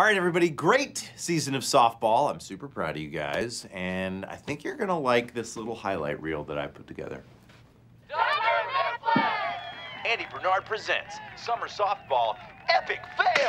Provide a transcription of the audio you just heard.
All right, everybody, great season of softball. I'm super proud of you guys, and I think you're gonna like this little highlight reel that I put together. Andy Bernard presents Summer Softball Epic Fail.